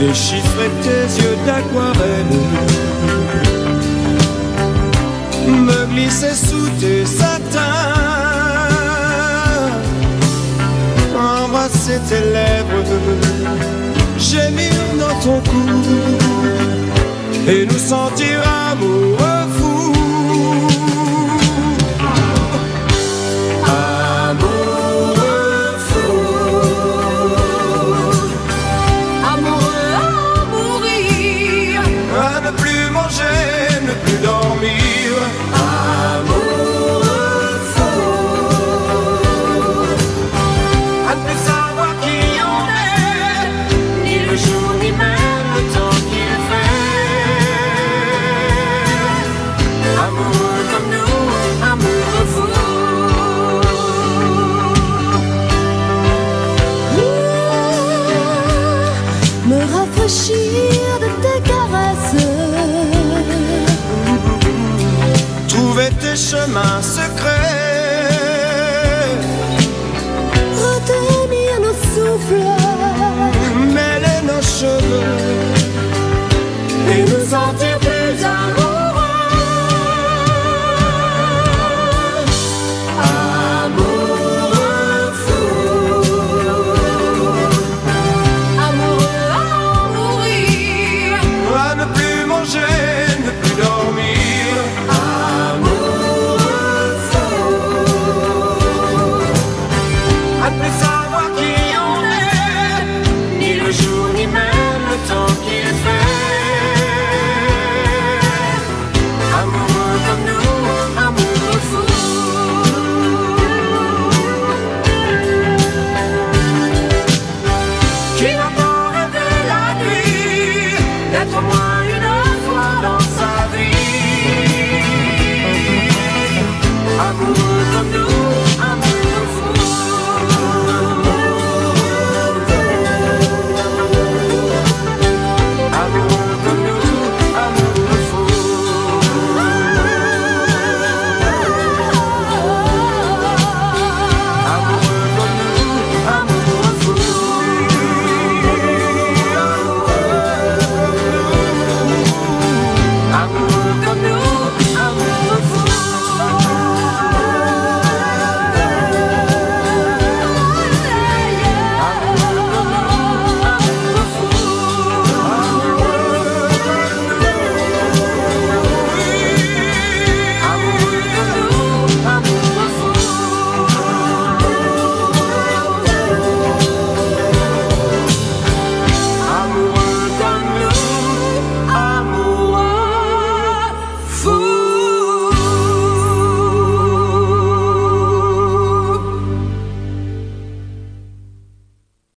les chiffres et tes yeux d'aquarelle me glissaient sous tes satins, embrasser tes lèvres, gémir dans ton cou. Et nous sentir tes chemins secrets. d'être au moins une fois dans sa vie. Amoureux comme nous.